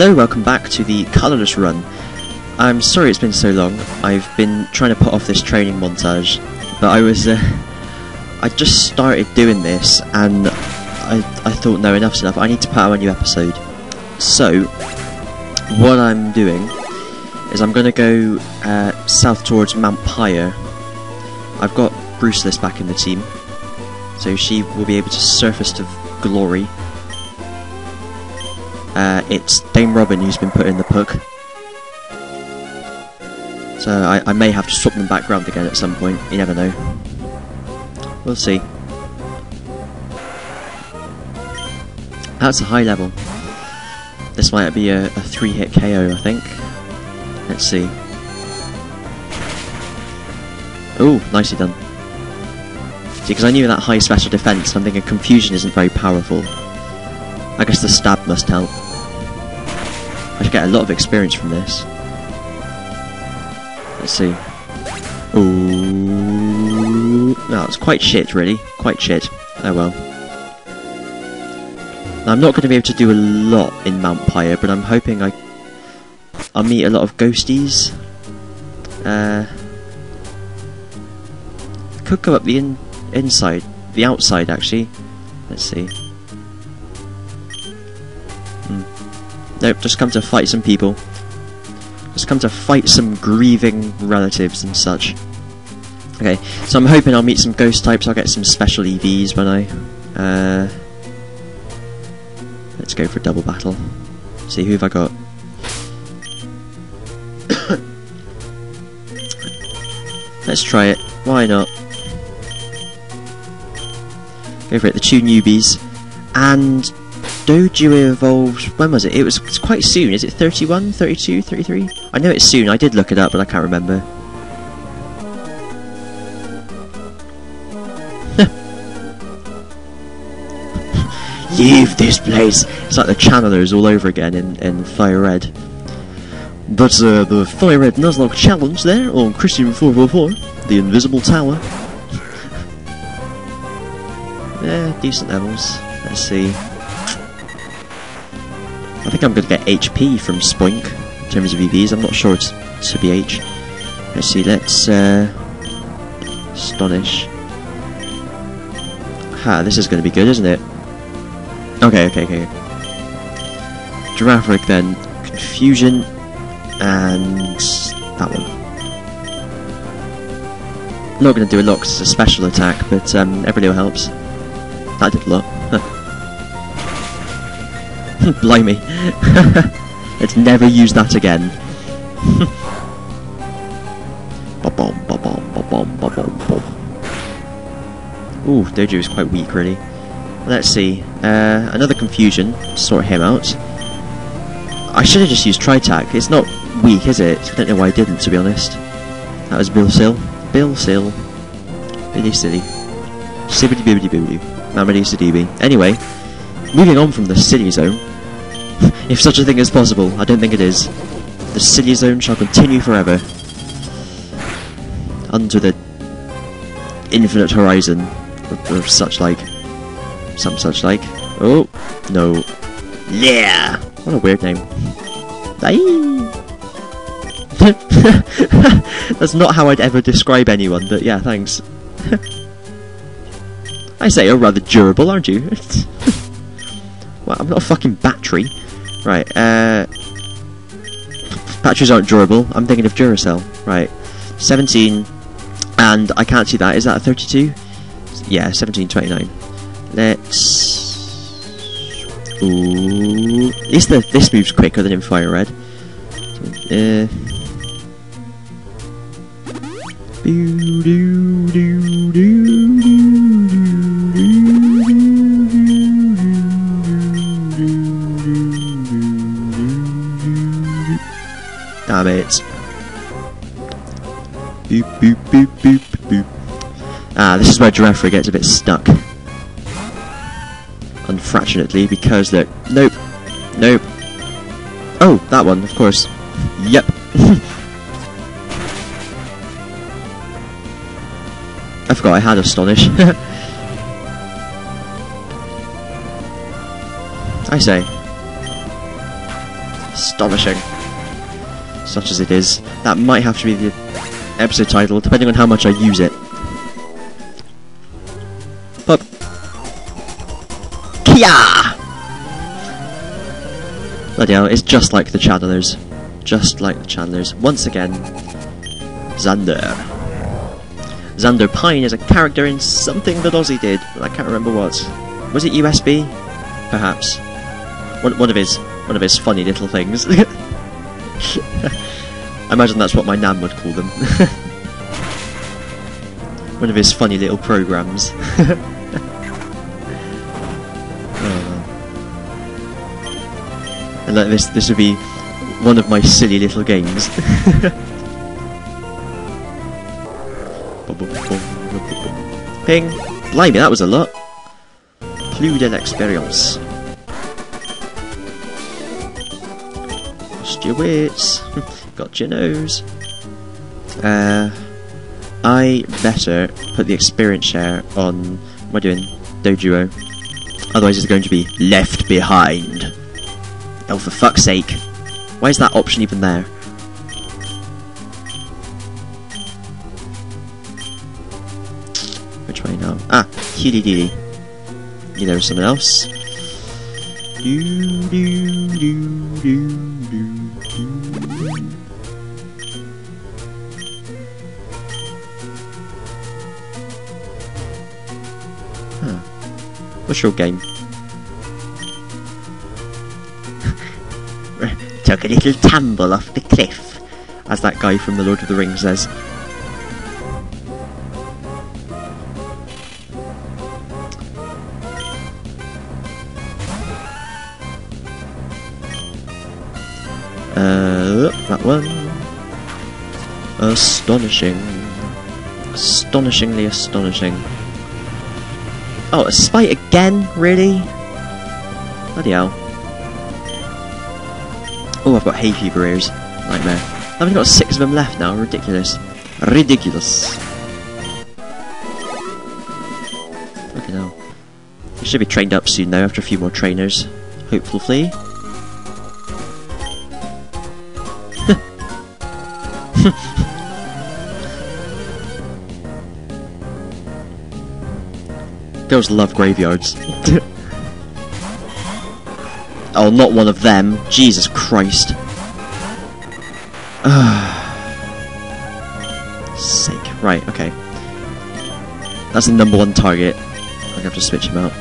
Hello, welcome back to the colourless run. I'm sorry it's been so long. I've been trying to put off this training montage, but I was, uh, I just started doing this, and I, I thought, no, enough's enough. I need to put out a new episode. So, what I'm doing is I'm going to go uh, south towards Mount Pyre. I've got Bruceless back in the team, so she will be able to surface to glory. Uh, it's Dame Robin who's been put in the puck. So I, I may have to swap them back round again at some point, you never know. We'll see. That's a high level. This might be a, a three hit KO, I think. Let's see. Oh, nicely done. See, because I knew that high special defense, I'm thinking confusion isn't very powerful. I guess the stab must help. I should get a lot of experience from this. Let's see. Ooh, no, it's quite shit, really. Quite shit. Oh well. Now, I'm not going to be able to do a lot in Mount Pyre, but I'm hoping I I'll meet a lot of ghosties. Uh, could go up the in inside, the outside actually. Let's see. Nope, just come to fight some people. Just come to fight some grieving relatives and such. Okay, so I'm hoping I'll meet some ghost types. I'll get some special EVs when I. Uh, let's go for a double battle. See who have I got. let's try it. Why not? Go for it. The two newbies and Doduo evolved. When was it? It was quite soon. Is it 31, 32, 33? I know it's soon. I did look it up, but I can't remember. Leave this place! It's like the channelers all over again in, in Fire Red. But uh, the Fire Red Nuzlocke challenge there on Christian 444, the Invisible Tower. yeah, decent levels. Let's see. I think I'm going to get HP from Spoink in terms of EVs. I'm not sure it's to be H. Let's see, let's uh, Astonish. Ha, this is going to be good, isn't it? Okay, okay, okay. Girafarig then, Confusion, and that one. Not going to do a lot because it's a special attack, but um, every little helps. That did a lot. Blimey. Let's never use that again. Ooh, Doduo is quite weak, really. Let's see. Uh, another confusion. Sort him out. I should have just used Tri Attack. It's not weak, is it? I don't know why I didn't, to be honest. That was Bill Sill. Bill Sill. Billy Silly. Sibbity bibbity bibbity. Sidibi. Anyway, moving on from the silly zone. If such a thing is possible, I don't think it is. The silly zone shall continue forever. Unto the infinite horizon. Or, or such like. Some such like. Oh, no. Yeah! What a weird name. That's not how I'd ever describe anyone, but yeah, thanks. I say you're rather durable, aren't you? well, I'm not a fucking battery. Right, uh... Batteries aren't durable. I'm thinking of Duracell. Right. 17. And I can't see that. Is that a 32? Yeah, 1729. Let's... Ooh... At least the, this moves quicker than in Fire Red. Uh... Doo doo doo doo Damn it. Boop boop boop boop boop. Ah, this is where Girafarig gets a bit stuck. Unfortunately, because look. Nope. Nope. Oh, that one, of course. Yep. I forgot I had Astonish. I say. Astonishing. Such as it is. That might have to be the episode title, depending on how much I use it. But... Kia! Bloody hell, it's just like the channelers. Just like the channelers. Once again, Xander. Xander Pine is a character in something that Ozzy did, but I can't remember what. Was it USB? Perhaps. One, one of his one of his funny little things. I imagine that's what my nan would call them. one of his funny little programs. oh. And like this, this would be one of my silly little games. Ping! Blimey, that was a lot. Plus de l'expérience. Your wits. Got your nose. Uh, I better put the experience share on. What am I doing? Doduo. Otherwise, it's going to be left behind. Oh, for fuck's sake. Why is that option even there? Which way now? Ah, deely. Yeah, there was something else. Do, do, do, do, do, do. Huh. What's your game? Took a little tumble off the cliff, as that guy from The Lord of the Rings says. Astonishing. Astonishingly astonishing. Oh, a spite again? Really? Bloody hell. Oh, I've got hay fever ears. Nightmare. I've only got six of them left now. Ridiculous. Ridiculous. Fucking hell. I should be trained up soon now after a few more trainers. Hopefully. Girls love graveyards. oh, not one of them. Jesus Christ. Sake. Right, okay. That's the number one target. I'm gonna have to switch him out.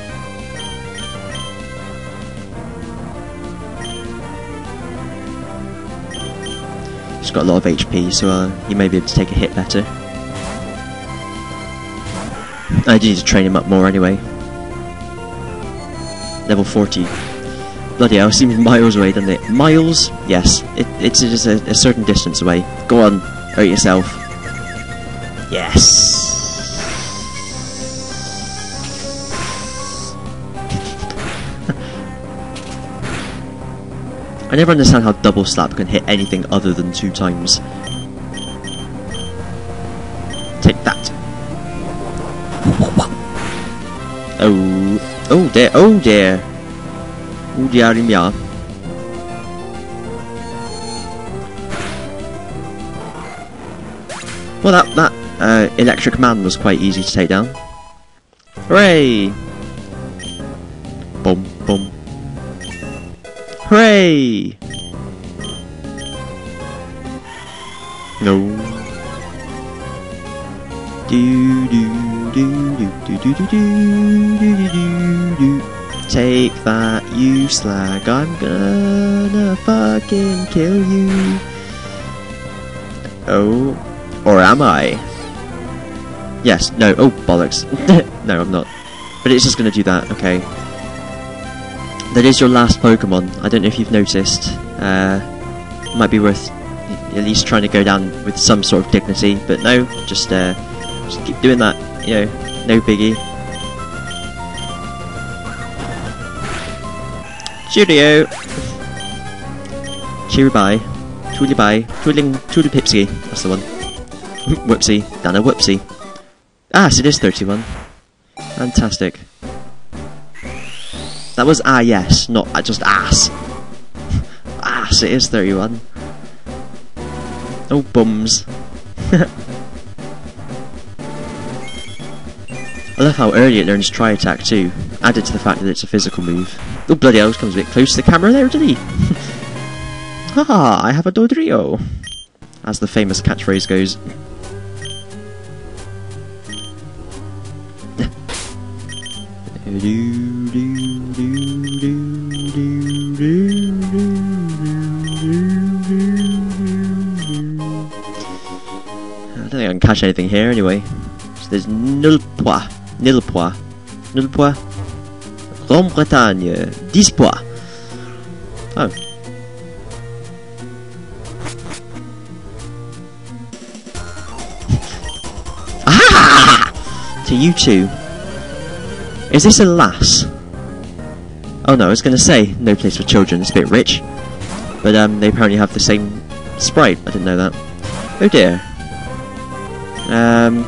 He's got a lot of HP, so uh, he may be able to take a hit better. I do need to train him up more anyway. Level 40. Bloody hell, it seems miles away, doesn't it? Miles? Yes, it, it's just a, a certain distance away. Go on, hurt yourself. Yes! I never understand how double slap can hit anything other than two times. Dear, oh dear. Oh dear, yeah. Well, that, that uh, electric man was quite easy to take down. Hooray! Boom, boom. Hooray! No. Do do do do do do do do do do do. Take that, you slag! I'm gonna fucking kill you. Oh, or am I? Yes. No. Oh bollocks. no, I'm not. But it's just gonna do that. Okay. That is your last Pokemon. I don't know if you've noticed. Uh, might be worth at least trying to go down with some sort of dignity. But no, just uh, just keep doing that. You know, no biggie. Cheerio. Cheery bye. Tweedly bye. Tweedling tweedly pipsy. That's the one. whoopsie. Dana whoopsie. Ah, so it is 31. Fantastic. That was ah yes, not uh, just ass. ass, it is 31. Oh, bums. I love how early it learns Tri Attack too, added to the fact that it's a physical move. Oh bloody hell, comes a bit close to the camera there, did he? Haha, I have a Dodrio! As the famous catchphrase goes. I don't think I can catch anything here anyway. So there's nul pois. Nil pois. Nil pois. Grande-Bretagne. 10 pois. Oh. ah! To you two. Is this a lass? Oh no, I was going to say, no place for children, it's a bit rich. But um, they apparently have the same sprite, I didn't know that. Oh dear. Um,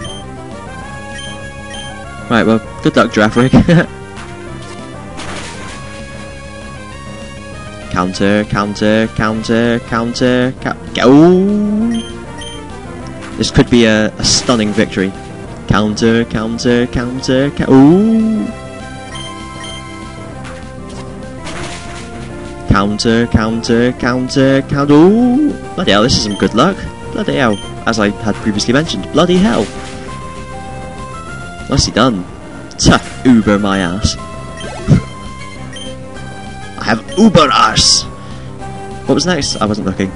right, well, good luck, Girafarig. counter, counter, counter, counter, go! This could be a, a stunning victory. Counter, counter, counter, ooh! Counter, counter, counter, counter, ooh! Bloody hell, this is some good luck. Bloody hell as I had previously mentioned. Bloody hell. Nicely done. Tuh, Uber my ass. Have Uber ass! What was next? I wasn't looking.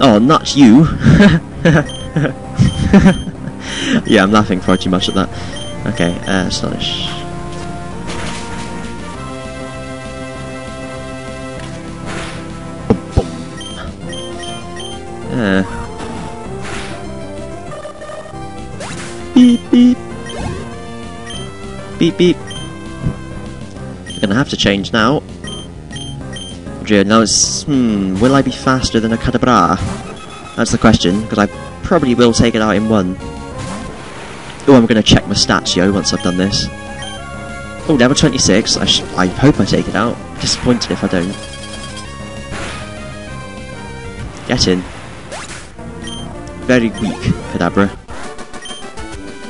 Oh, not you! yeah, I'm laughing far too much at that. Okay, uh, Astonish. Uh. Beep beep. Beep beep. Gonna have to change now. Adrian, now it's... Hmm, will I be faster than a Kadabra? That's the question, because I probably will take it out in one. Oh, I'm gonna check my stats, yo, once I've done this. Oh, level 26. I, I hope I take it out. Disappointed if I don't. Get in. Very weak, Kadabra.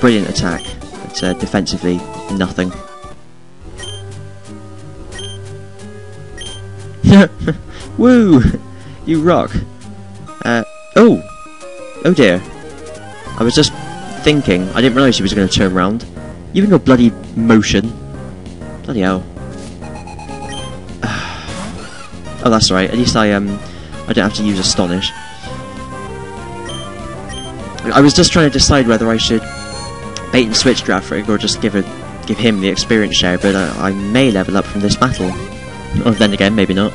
Brilliant attack, but uh, defensively, nothing. Woo! You rock. Uh, oh! Oh dear. I was just thinking, I didn't realise she was going to turn around. Even your bloody motion. Bloody hell. oh, that's right. At least I, um, I don't have to use Astonish. I was just trying to decide whether I should bait and switch Girafarig or just give it, give him the experience share, but uh, I may level up from this battle. Or then again, maybe not.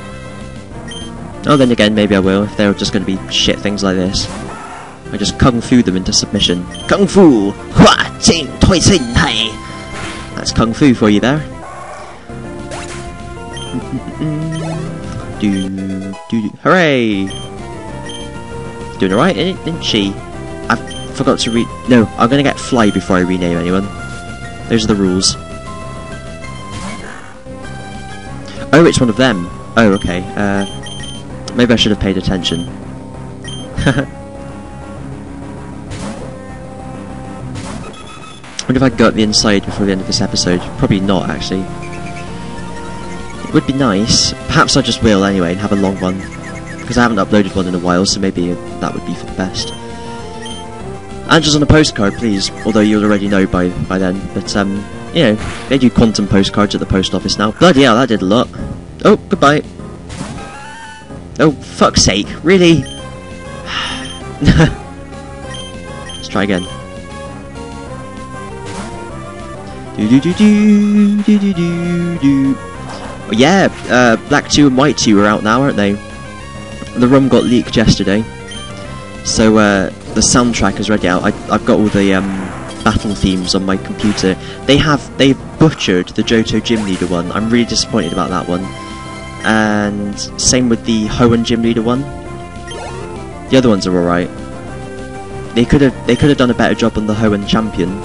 Oh, then again, maybe I will, if they're just going to be shit things like this. I just kung fu them into submission. Kung fu! Hua! Jing! Tui Xin Tai! That's kung fu for you there. do, do, do. Hooray! Doing alright, didn't she? I forgot to read. No, I'm gonna get fly before I rename anyone. Those are the rules. Oh, it's one of them. Oh, okay. Uh, maybe I should have paid attention. wonder if I go up the inside before the end of this episode. Probably not, actually. It would be nice. Perhaps I just will anyway and have a long one. Because I haven't uploaded one in a while, so maybe that would be for the best. Answers on a postcard, please. Although you'll already know by by then. But um, you know, they do quantum postcards at the post office now. Bloody hell, that did a lot. Oh, goodbye. Oh, fuck's sake, really? Let's try again. Do do do do do do do do. Oh, yeah, uh, Black 2 and White 2 are out now, aren't they? The ROM got leaked yesterday. So, uh, the soundtrack is ready out. I, have got all the um, battle themes on my computer. They have they butchered the Johto Gym Leader one. I'm really disappointed about that one. And same with the Hoenn Gym Leader one. The other ones are alright. They could have they could have done a better job on the Hoenn Champion.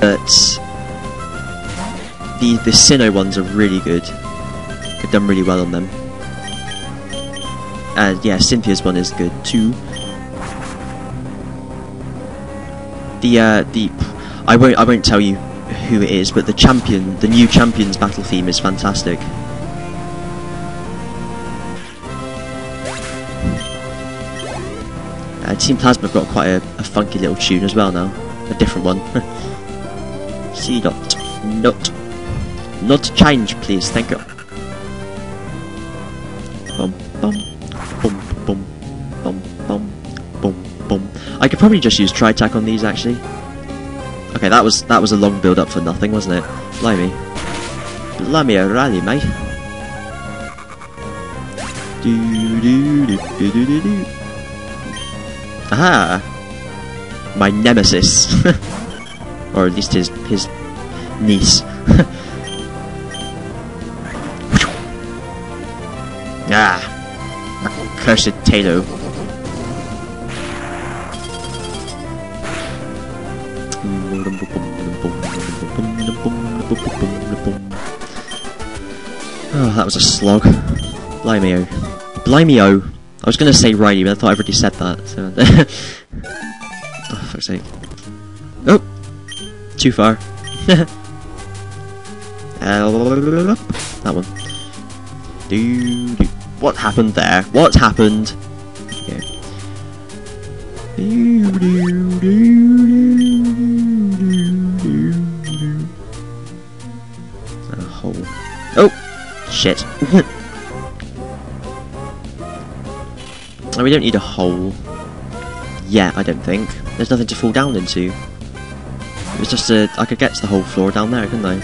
But the the Sinnoh ones are really good. They've done really well on them. And yeah, Cynthia's one is good too. The uh, the I won't I won't tell you who it is, but the champion, the new champion's battle theme is fantastic. Uh, Team Plasma have got quite a, a funky little tune as well now, a different one. C dot not not change, please. Thank you. Bum bum I could probably just use Tri Attack on these actually. Okay, that was that was a long build up for nothing, wasn't it? Blimey. Blimey O'Reilly, mate. Do do do do do do do. Aha! My nemesis. or at least his his niece. ah! Accursed Tato. That was a slog. Blimey-o. Oh. Blimey-o. Oh. I was going to say righty, but I thought I've already said that. So. oh, fuck's sake. Oh! Too far. Uh, that one. What happened there? What happened? Okay. Oh! Shit. Oh, we don't need a hole. Yeah, I don't think. There's nothing to fall down into. It was just a... I could get to the whole floor down there, couldn't I?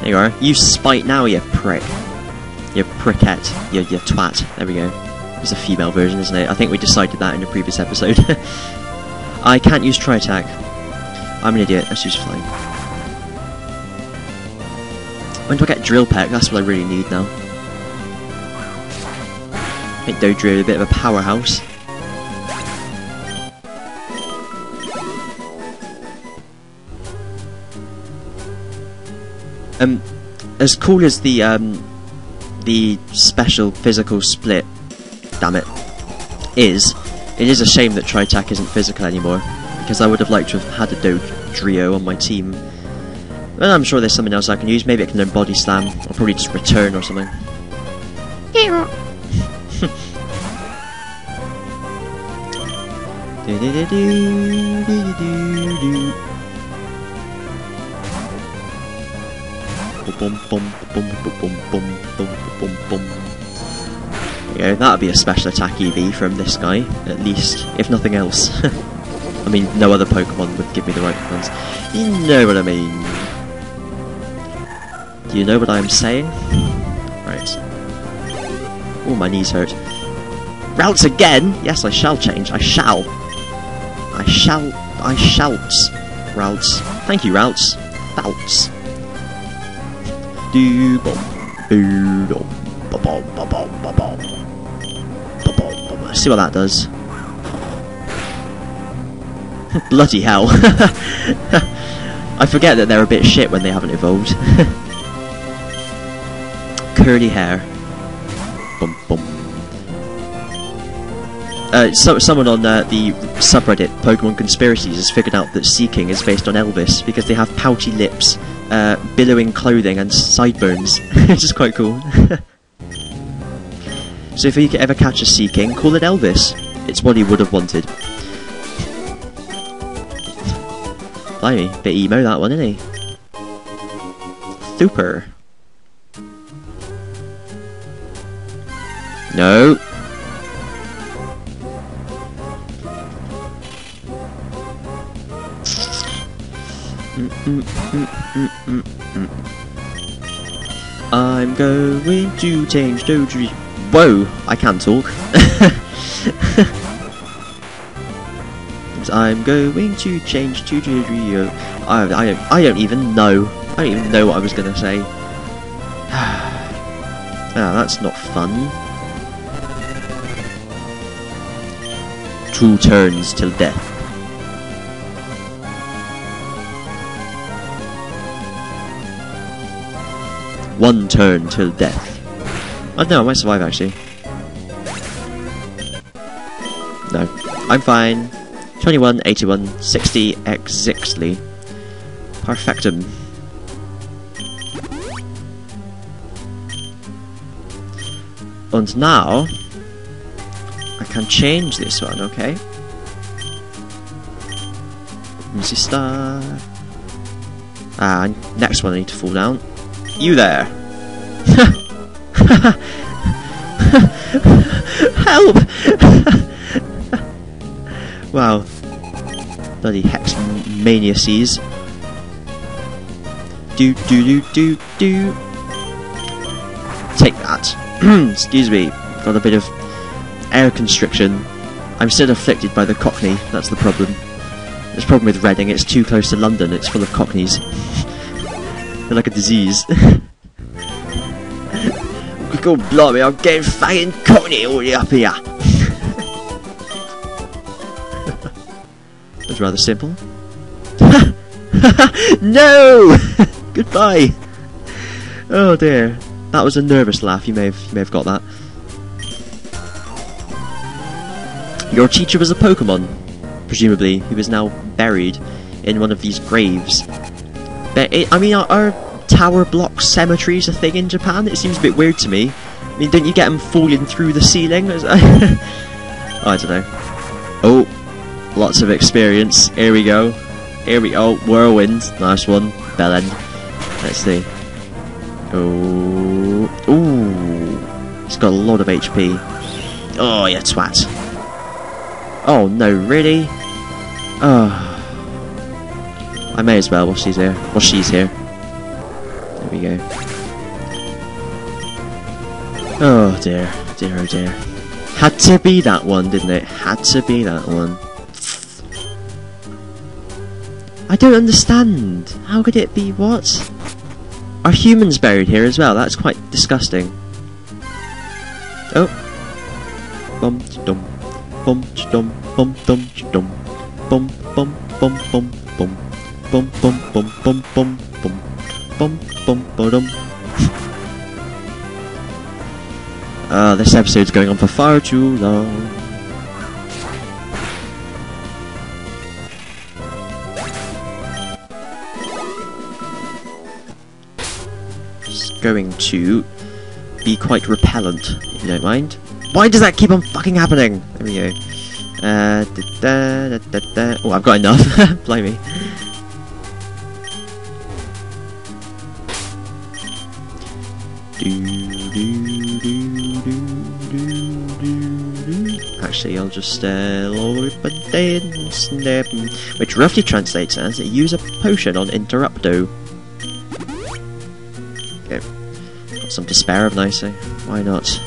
There you are. You spite now, you prick. You prickette. You, you twat. There we go. It's a female version, isn't it? I think we decided that in a previous episode. I can't use Tri Attack. I'm an idiot. Let's use Flame. When do I get Drill Peck? That's what I really need now. Make Dodrio a bit of a powerhouse. Um, as cool as the um, the special physical split, damn it, is, it is a shame that Tri Attack isn't physical anymore, because I would have liked to have had a Dodrio on my team. Well, I'm sure there's something else I can use. Maybe I can learn Body Slam, or probably just Return or something. Yeah, that'd be a special attack EV from this guy, at least, if nothing else. I mean, no other Pokemon would give me the right ones. You know what I mean. You know what I'm saying? Right. Oh, my knees hurt. Routes again? Yes, I shall change. I shall. I shall. I shouts. Routes. Thank you, Routes. Bouts. Do bom. Do dom. Ba bom ba bom ba bom. Ba bom ba bom. See what that does. Bloody hell. I forget that they're a bit shit when they haven't evolved. Curly hair. Bum bum. Uh, so, someone on uh, the subreddit Pokemon Conspiracies has figured out that Seaking is based on Elvis because they have pouty lips, uh, billowing clothing, and sideburns, which is quite cool. so if you could ever catch a Seaking, call it Elvis. It's what he would have wanted. Blimey, bit emo that one, isn't he? Super. No. I'm going to change Dodrio. Whoa, I can't talk. I'm going to change to Dodrio. I, I, don't, I don't even know. I don't even know what I was going to say. ah, that's not fun. Two turns till death. One turn till death. Oh no, I might survive actually. No. I'm fine. 21, 81, 60 exactly. Perfectum. And now, can change this one, okay? Easy start. Ah, next one I need to fall down. You there! Help! wow. Bloody hex maniacies. Do do do do do. Take that. Excuse me. Got a bit of air constriction. I'm still afflicted by the cockney, that's the problem. There's a problem with Reading, it's too close to London, it's full of cockneys. They're like a disease. Go blimey, I'm getting fucking cockney all up here. That's rather simple. no! Goodbye! Oh dear. That was a nervous laugh, you may have, you may have got that. Your teacher was a Pokemon, presumably, who is now buried in one of these graves. But it, I mean, are, are tower block cemeteries a thing in Japan? It seems a bit weird to me. I mean, don't you get them falling through the ceiling? oh, I don't know. Oh, lots of experience. Here we go. Here we go. Whirlwind. Nice one. Bell end. Let's see. Oh. Ooh. He's got a lot of HP. Oh, yeah, twat. Oh, no, really? Oh. I may as well while she's here. While she's here. There we go. Oh dear, dear oh dear. Had to be that one, didn't it? Had to be that one. I don't understand. How could it be what? Are humans buried here as well? That's quite disgusting. Oh. Bum dum. Bum dum. Bum dum dum. Bum bum bum bum bum. Bum bum bum bum bum bum. Bum bum bum Uh, this episode's going on for far too long. It's going to be quite repellent, if you don't mind. Why does that keep on fucking happening? There we go. Uh, da, da, da, Oh, I've got enough. Blimey. Actually, I'll just uh, which roughly translates as use a potion on Interrupto. Okay, got some spare of Nice. Why not?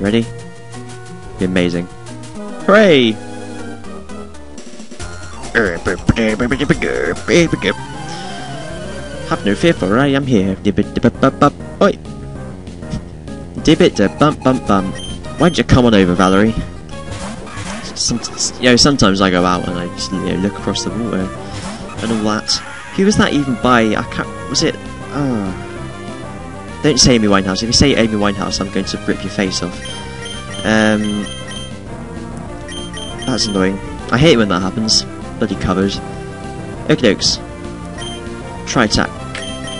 Ready? Be amazing. Hooray! Have no fear, for I am here. Oi! Da bump bump bump. Why'd you come on over, Valerie? Some, you know, sometimes I go out and I just you know, look across the water and all that. Who was that even by? I can't. Was it? Oh. Don't say Amy Winehouse. If you say Amy Winehouse, I'm going to rip your face off. Um. That's annoying. I hate when that happens. Bloody covers. Okie dokes. Tri Attack.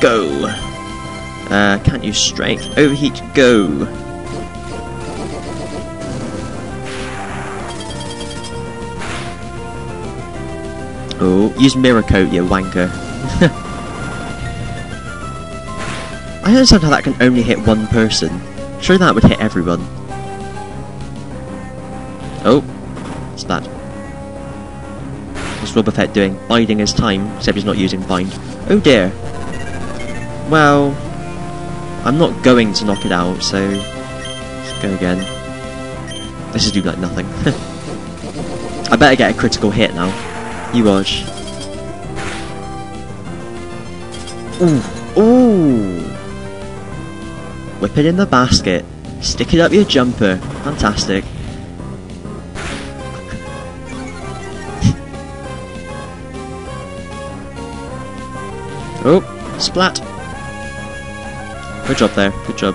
Go. Uh, can't use strength. Overheat. Go. Oh, use mirror coat, you wanker. I understand how that can only hit one person. Sure that would hit everyone. Oh, what's that? What's Fett doing? Biding his time, except he's not using bind. Oh dear. Well, I'm not going to knock it out, so let's go again. This is doing like nothing. I better get a critical hit now. You watch. Ooh, ooh. Whip it in the basket. Stick it up your jumper. Fantastic. oh, splat. Good job there. Good job.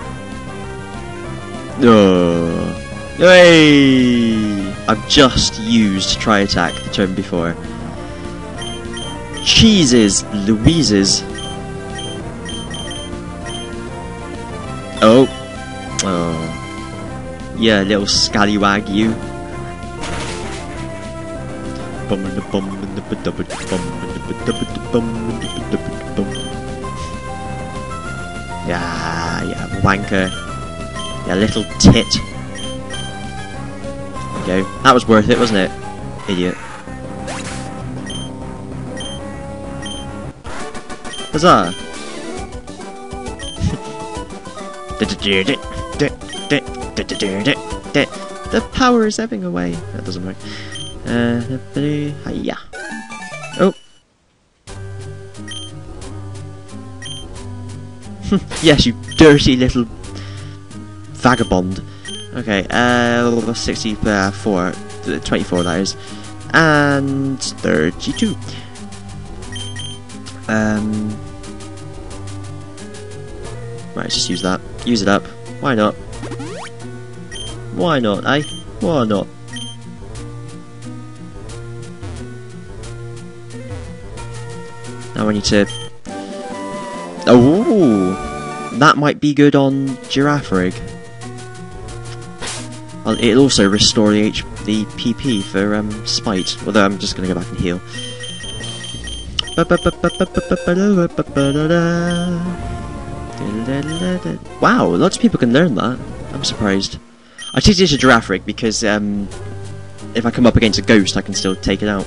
Oh. Hey! I've just used Tri Attack the turn before. Cheeses, Louises. Yeah, little scallywag, you. Yeah, yeah, wanker. Yeah, little tit. Go. That was worth it, wasn't it? Idiot. Huzzah! The power is ebbing away. That doesn't work. Uh. Oh. yes, you dirty little vagabond. Okay, uh, 64, 24 that is. And 32. Um, right, let's just use that. Use it up. Why not? Why not, eh? Why not? Now I need to... Oh! That might be good on Girafarig. It'll also restore the, H the PP for um, Spite, although I'm just going to go back and heal. Wow, lots of people can learn that. I'm surprised. I it to Girafarig because um, if I come up against a ghost, I can still take it out.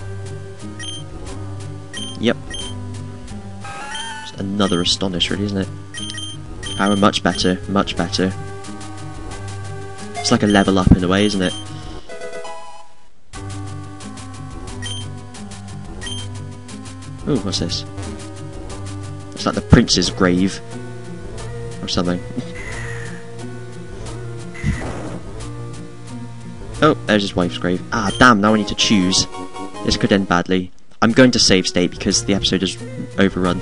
Yep. Just another Astonish, really, isn't it? Power much better, much better. It's like a level up in a way, isn't it? Ooh, what's this? It's like the prince's grave. Or something. oh, there's his wife's grave. Ah, damn, now I need to choose. This could end badly. I'm going to save state because the episode is overrun.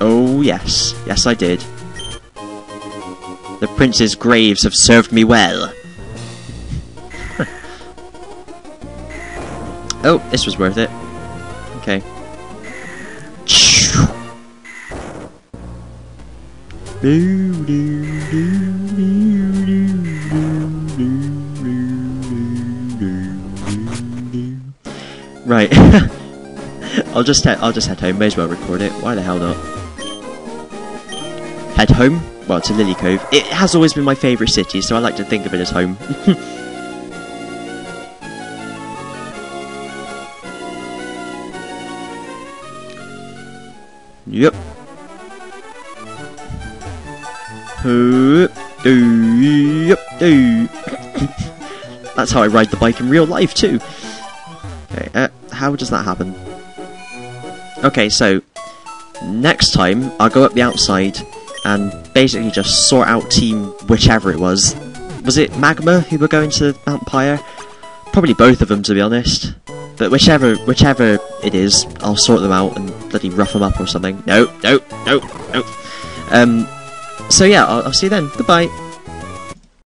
Oh, yes. Yes, I did. The prince's graves have served me well. oh, this was worth it. Okay. Right. I'll just head, I'll just head home. May as well record it. Why the hell not? Head home? Well, to Lilycove. It has always been my favourite city, so I like to think of it as home. yep. That's how I ride the bike in real life, too. Okay, uh, how does that happen? Okay, so next time I'll go up the outside and basically just sort out team whichever it was. Was it Magma who were going to Mount Pyre? Probably both of them, to be honest. But whichever whichever it is, I'll sort them out and bloody rough them up or something. No, no, no, no. Um, so yeah, I'll, I'll see you then. Goodbye.